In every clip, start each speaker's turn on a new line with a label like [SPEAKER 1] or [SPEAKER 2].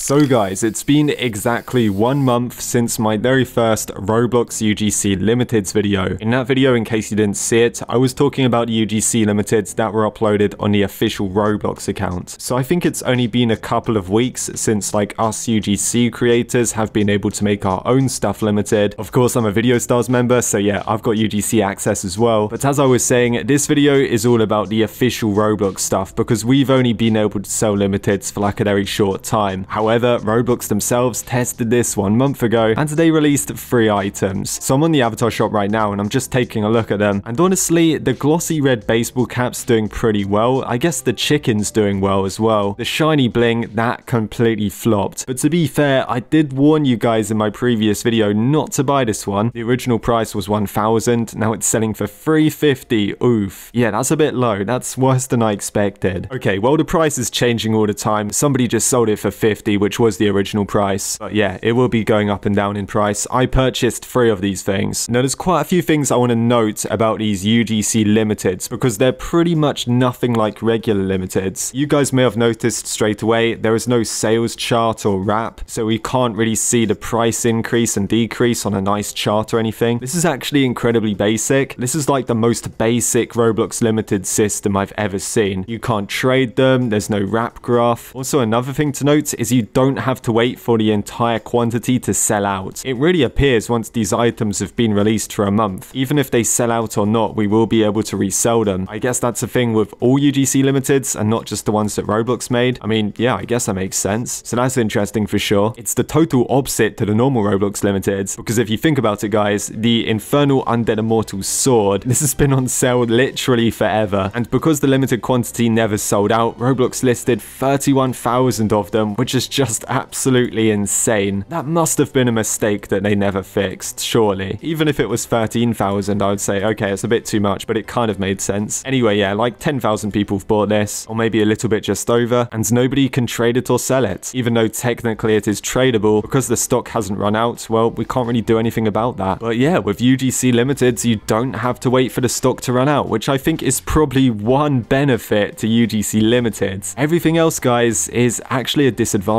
[SPEAKER 1] So guys, it's been exactly one month since my very first Roblox UGC Limiteds video. In that video, in case you didn't see it, I was talking about UGC Limiteds that were uploaded on the official Roblox account. So I think it's only been a couple of weeks since like us UGC creators have been able to make our own stuff limited. Of course, I'm a Video Stars member, so yeah, I've got UGC access as well. But as I was saying, this video is all about the official Roblox stuff because we've only been able to sell limiteds for like a very short time. However, However, Roblox themselves tested this one month ago and they released free items. So I'm on the avatar shop right now and I'm just taking a look at them. And honestly, the glossy red baseball cap's doing pretty well. I guess the chicken's doing well as well. The shiny bling, that completely flopped. But to be fair, I did warn you guys in my previous video not to buy this one. The original price was 1000 now it's selling for 350 oof. Yeah, that's a bit low. That's worse than I expected. Okay, well the price is changing all the time. Somebody just sold it for 50 which was the original price. But yeah, it will be going up and down in price. I purchased three of these things. Now, there's quite a few things I want to note about these UGC Limiteds because they're pretty much nothing like regular Limiteds. You guys may have noticed straight away, there is no sales chart or RAP, so we can't really see the price increase and decrease on a nice chart or anything. This is actually incredibly basic. This is like the most basic Roblox Limited system I've ever seen. You can't trade them, there's no RAP graph. Also, another thing to note is you don't have to wait for the entire quantity to sell out. It really appears once these items have been released for a month. Even if they sell out or not, we will be able to resell them. I guess that's a thing with all UGC limiteds and not just the ones that Roblox made. I mean, yeah, I guess that makes sense. So that's interesting for sure. It's the total opposite to the normal Roblox limiteds because if you think about it, guys, the Infernal Undead Immortal Sword, this has been on sale literally forever. And because the limited quantity never sold out, Roblox listed 31,000 of them, which is just absolutely insane. That must have been a mistake that they never fixed, surely. Even if it was 13,000, I would say, okay, it's a bit too much, but it kind of made sense. Anyway, yeah, like 10,000 people have bought this, or maybe a little bit just over, and nobody can trade it or sell it. Even though technically it is tradable, because the stock hasn't run out, well, we can't really do anything about that. But yeah, with UGC Limited, you don't have to wait for the stock to run out, which I think is probably one benefit to UGC Limited. Everything else, guys, is actually a disadvantage.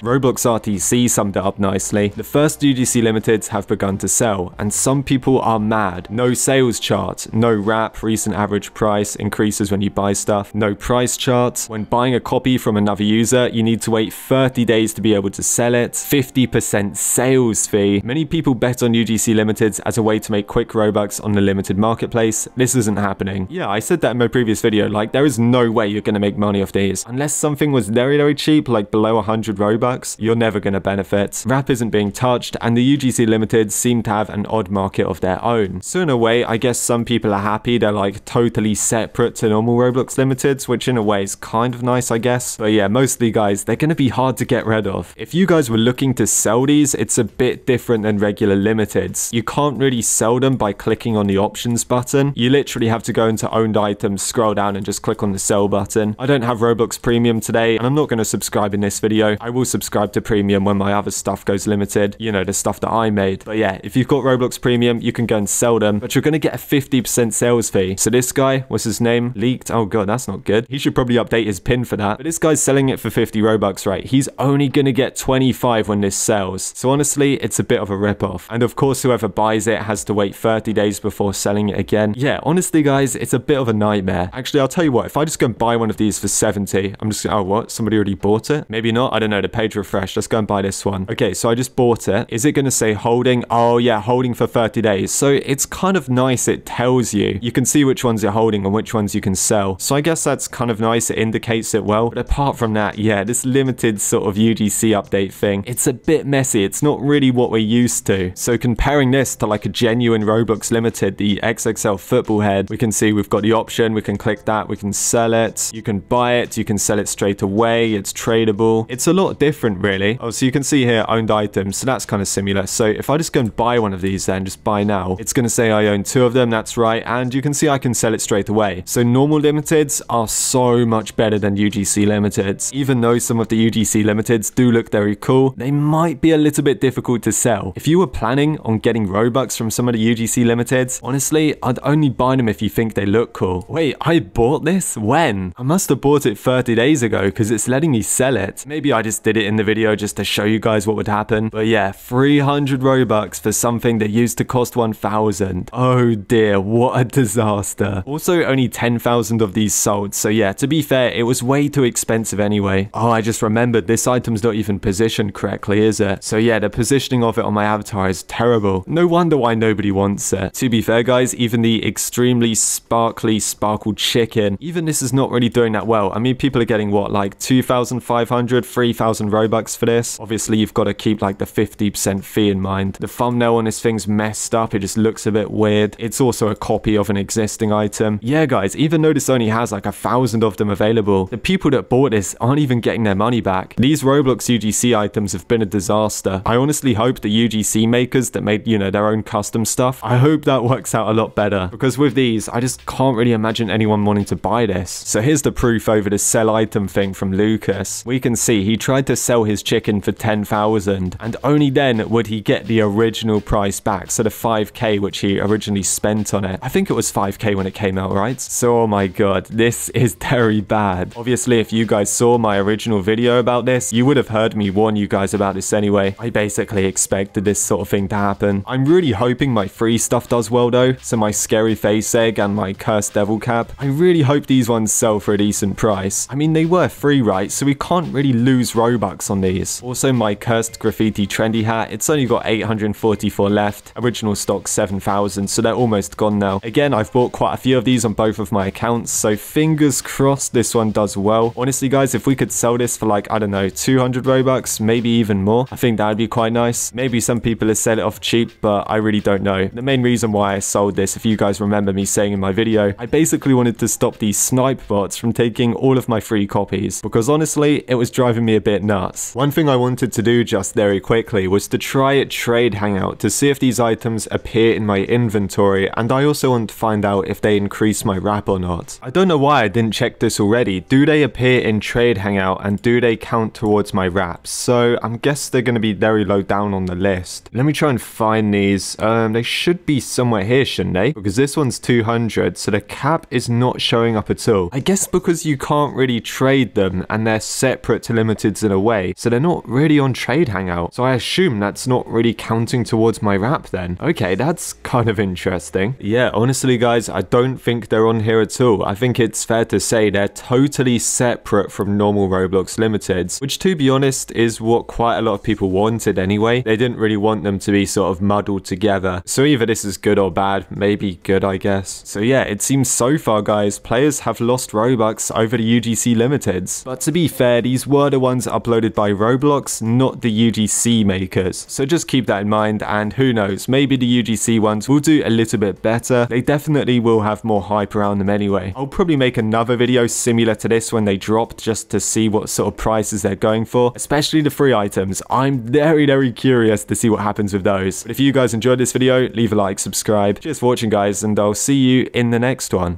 [SPEAKER 1] Roblox RTC summed it up nicely. The first UGC Limiteds have begun to sell, and some people are mad. No sales chart, no RAP, recent average price, increases when you buy stuff, no price chart. When buying a copy from another user, you need to wait 30 days to be able to sell it, 50% sales fee. Many people bet on UGC Limiteds as a way to make quick Robux on the limited marketplace. This isn't happening. Yeah, I said that in my previous video, like there is no way you're to make money off these. Unless something was very, very cheap, like below 100 Robux, you're never going to benefit. RAP isn't being touched, and the UGC Limited seem to have an odd market of their own. So in a way, I guess some people are happy they're like totally separate to normal Roblox Limiteds, which in a way is kind of nice, I guess. But yeah, mostly guys, they're going to be hard to get rid of. If you guys were looking to sell these, it's a bit different than regular Limiteds. You can't really sell them by clicking on the options button. You literally have to go into owned items, scroll down and just click on the sell button. I don't have Roblox Premium today, and I'm not going to subscribe in this video. I will subscribe to Premium when my other stuff goes limited, you know, the stuff that I made. But yeah, if you've got Roblox Premium, you can go and sell them, but you're going to get a 50% sales fee. So this guy, what's his name? Leaked. Oh god, that's not good. He should probably update his pin for that. But this guy's selling it for 50 Robux, right? He's only going to get 25 when this sells. So honestly, it's a bit of a ripoff. And of course, whoever buys it has to wait 30 days before selling it again. Yeah, honestly, guys, it's a bit of a nightmare. Actually, I'll tell you what, if I just go and buy one of these for 70, I'm just, going, oh, what? Somebody already bought it? Maybe not. I don't know. The page refresh. Let's go and buy this one. Okay, so I just bought it. Is it going to say holding? Oh, yeah, holding for 30 days. So it's kind of nice. It tells you. You can see which ones you're holding and which ones you can sell. So I guess that's kind of nice. It indicates it well. But apart from that, yeah, this limited sort of UGC update thing, it's a bit messy. It's not really what we're used to. So comparing this to like a genuine Roblox limited, the XXL football head, we can see we've got the option. We can click that. We can sell it. You can buy it. You can sell it straight away. It's tradable. It's a lot different, really. Oh, so you can see here owned items. So that's kind of similar. So if I just go and buy one of these then, just buy now, it's going to say I own two of them. That's right. And you can see I can sell it straight away. So normal limiteds are so much better than UGC limiteds. Even though some of the UGC limiteds do look very cool, they might be a little bit difficult to sell. If you were planning on getting Robux from some of the UGC limiteds, honestly, I'd only buy them if you think they look cool. Wait, I bought this? When? I must have bought it 30 days ago because it's letting me sell it. Maybe I just did it in the video just to show you guys what would happen. But yeah, 300 Robux for something that used to cost 1,000. Oh dear, what a disaster. Also, only 10,000 of these sold. So yeah, to be fair, it was way too expensive anyway. Oh, I just remembered this item's not even positioned correctly, is it? So yeah, the positioning of it on my avatar is terrible. No wonder why nobody wants it. To be fair, guys, even the extremely sparkly sparkled chicken, even this is not really doing that well. I mean, people are getting what, like 2,500, 3,000 Robux for this? Obviously, you've got to keep like the 50% fee in mind. The thumbnail on this thing's messed up. It just looks a bit weird. It's also a copy of an existing item. Yeah, guys, even though this only has like a thousand of them available, the people that bought this aren't even getting their money back. These Roblox UGC items have been a disaster. I honestly hope the UGC makers that made, you know, their own custom stuff, I hope that works out a lot better. Because with these, I just can't really imagine anyone wanting to buy this. So here's the proof over the sell item thing from Lucas. We can see he tried to sell his chicken for 10,000 and only then would he get the original price back. So the 5k which he originally spent on it. I think it was 5k when it came out, right? So oh my god, this is very bad. Obviously, if you guys saw my original video about this, you would have heard me warn you guys about this anyway. I basically expected this sort of thing to happen. I'm really hoping my free stuff does well though. So my scary face egg and my cursed devil cap. I really hope these ones sell for a decent price. I mean, they were free, right? So we can't really lose Robux on these. Also, my cursed graffiti trendy hat. It's only got 844 left. Original stock 7,000, so they're almost gone now. Again, I've bought quite a few of these on both of my accounts, so fingers crossed this one does well. Honestly, guys, if we could sell this for like, I don't know, 200 Robux, maybe even more, I think that would be quite nice. Maybe some people have sell it off cheap, but I really don't know. The main reason why I sold this, if you guys remember me saying in my video, I basically wanted to stop these snipe bots from taking all of my free copies, because honestly, it was driving me a bit nuts. One thing I wanted to do just very quickly was to try a trade hangout to see if these items appear in my inventory, and I also want to find out if they increase my RAP or not. I don't know why I didn't check this already. Do they appear in trade hangout and do they count towards my RAPs? So I'm guess they're going to be very low down on the list. Let me try and find these. Um, they should be somewhere here, shouldn't they? Because this one's 200, so the cap is not showing up at all. I guess because you can't really trade them and they're separate to in a way, so they're not really on trade hangout. So I assume that's not really counting towards my RAP then. Okay, that's kind of interesting. Yeah, honestly guys, I don't think they're on here at all. I think it's fair to say they're totally separate from normal Roblox limiteds, which to be honest is what quite a lot of people wanted anyway. They didn't really want them to be sort of muddled together. So either this is good or bad, maybe good I guess. So yeah, it seems so far guys, players have lost Robux over the UGC limiteds. But to be fair, these were the ones uploaded by Roblox, not the UGC makers. So just keep that in mind and who knows, maybe the UGC ones will do a little bit better. They definitely will have more hype around them anyway. I'll probably make another video similar to this when they drop just to see what sort of prices they're going for, especially the free items. I'm very, very curious to see what happens with those. But if you guys enjoyed this video, leave a like, subscribe. Cheers for watching guys and I'll see you in the next one.